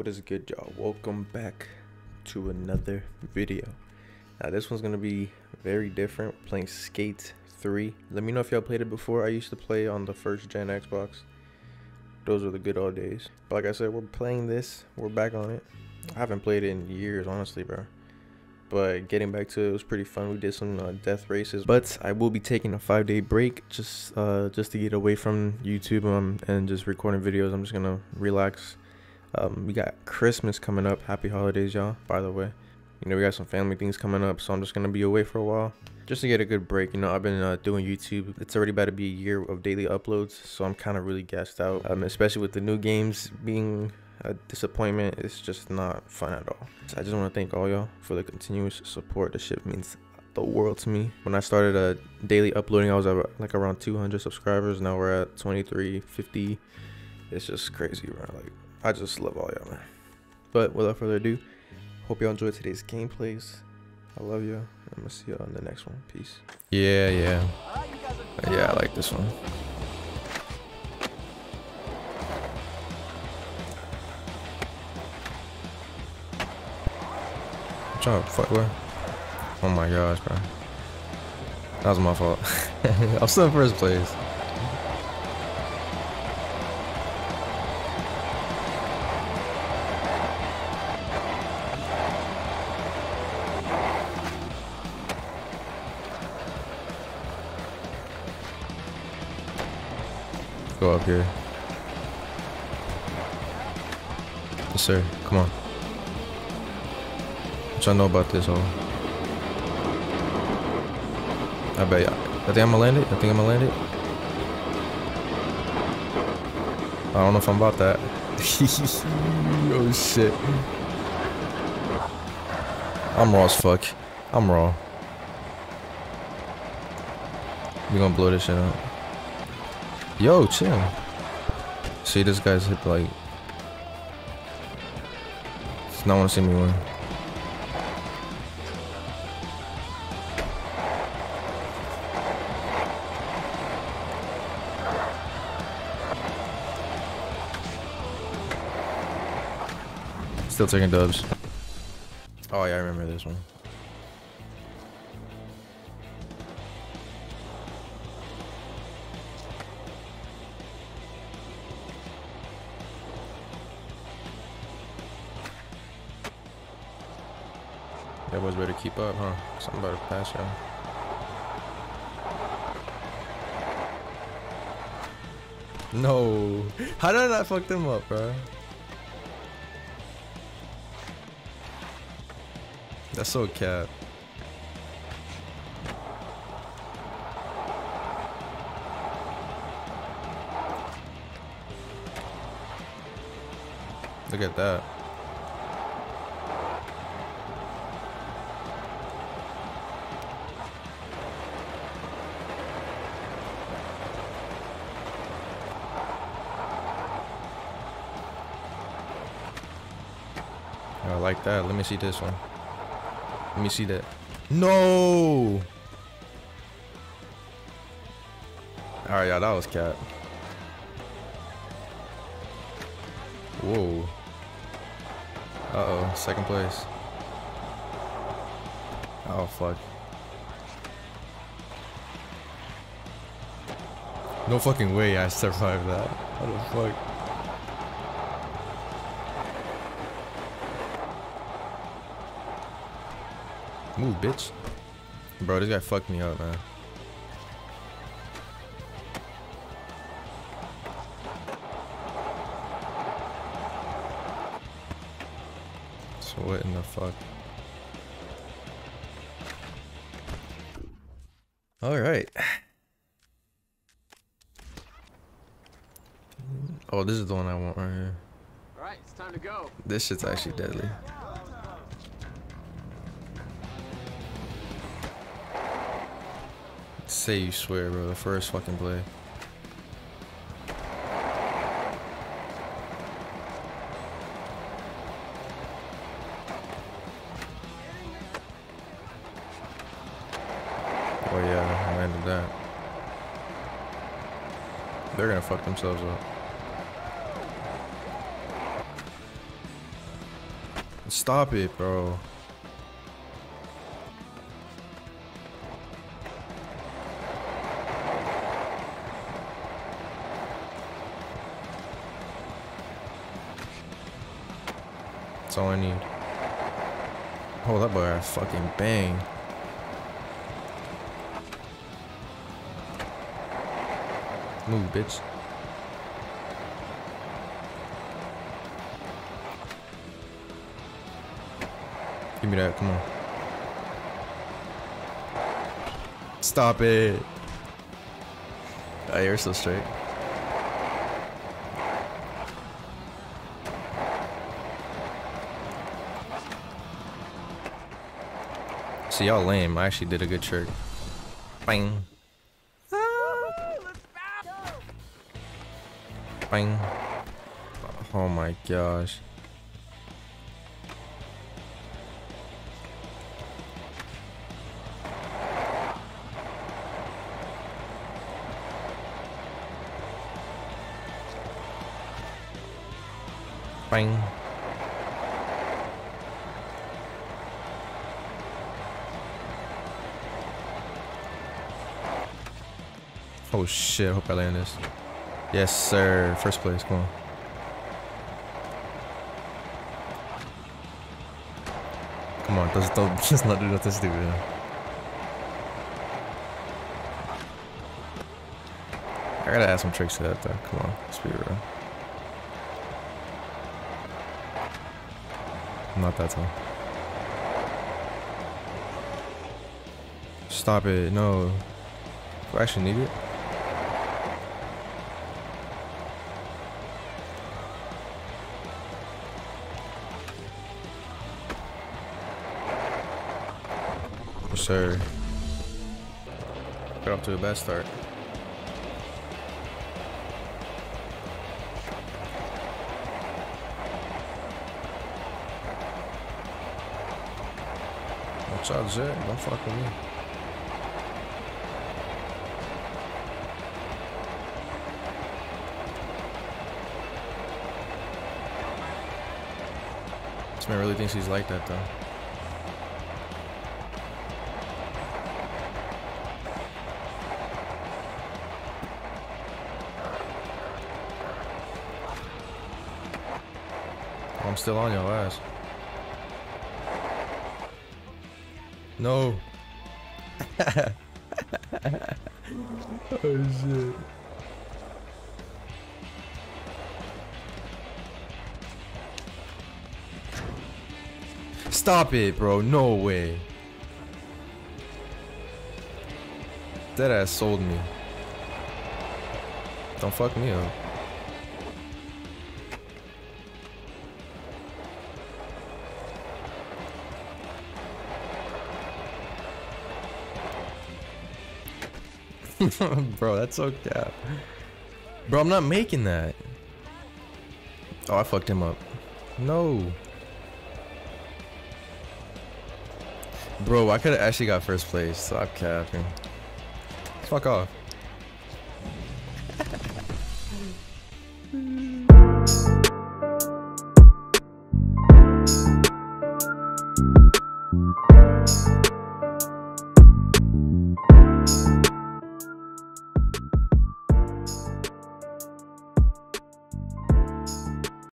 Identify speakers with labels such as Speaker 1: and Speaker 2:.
Speaker 1: what is good y'all? Welcome back to another video. Now this one's gonna be very different playing skate 3 let me know if y'all played it before. I used to play on the first gen xbox. Those are the good old days. But like i said we're playing this. We're back on it. I haven't played it in years honestly bro. But getting back to it, it was pretty fun. We did some uh, death races. But i will be taking a five day break just uh just to get away from youtube um, and just recording videos. I'm just gonna relax um, we got christmas coming up. Happy holidays y'all by the way. You know we got some family things coming up so i'm just gonna be away for a while just to get a good break. You know i've been uh, doing youtube. It's already about to be a year of daily uploads so i'm kind of really gassed out. Um, especially with the new games being a disappointment it's just not fun at all. So i just want to thank all y'all for the continuous support. The shit means the world to me. When i started uh, daily uploading i was at like around 200 subscribers. Now we're at 23 50 it's just crazy bro. Like i just love all y'all man but without further ado hope y'all enjoyed today's gameplays i love you i'm gonna see y'all in the next one peace yeah yeah yeah i like this one trying to fuck with. Oh my gosh, bro. That was my fault. I'm still in first place. Go up here. Yes, sir. Come on. What y'all know about this hole? I bet y'all. I think I'm gonna land it. I think I'm gonna land it. I don't know if I'm about that. oh shit. I'm raw as fuck. I'm raw. We gonna blow this shit up. Yo, chill. See, this guy's hit like. Does not want to see me win. Still taking dubs. Oh yeah, I remember this one. Everyone's better keep up, huh? Something about to pass y'all. No. How did I fuck them up, bro? That's so cap. Look at that. Like that. Let me see this one. Let me see that. No. All right, y'all. That was cat. Whoa. Uh oh. Second place. Oh fuck. No fucking way I survived that. What the fuck? Move, bitch. Bro, this guy fucked me up, man. So what in the fuck? Alright. Oh, this is the one I want right here.
Speaker 2: Alright, it's time to go.
Speaker 1: This shit's actually deadly. Say you swear, bro. The first fucking play. Oh yeah, I landed that. They're gonna fuck themselves up. Stop it, bro. All I need. Hold up, boy. I fucking bang. Move, bitch. Give me that, come on. Stop it. Oh, you're so straight. See, y'all lame. I actually did a good trick. Bang. Bang. Oh my gosh. Bang. Oh shit, hope I land this. Yes, sir. First place, come on. Come on, just don't just not do nothing stupid. I gotta add some tricks to that though. Come on, let's be real. Not that tall. Stop it, no. Do I actually need it? Sir. Got off to a bad start. Watch out, Zed. Don't fuck with me. This man really thinks he's like that, though. I'm still on your ass. No. oh shit. Stop it, bro. No way. That ass sold me. Don't fuck me up. Bro, that's so cap. Bro, I'm not making that. Oh, I fucked him up. No. Bro, I could have actually got first place. Stop capping. Fuck off.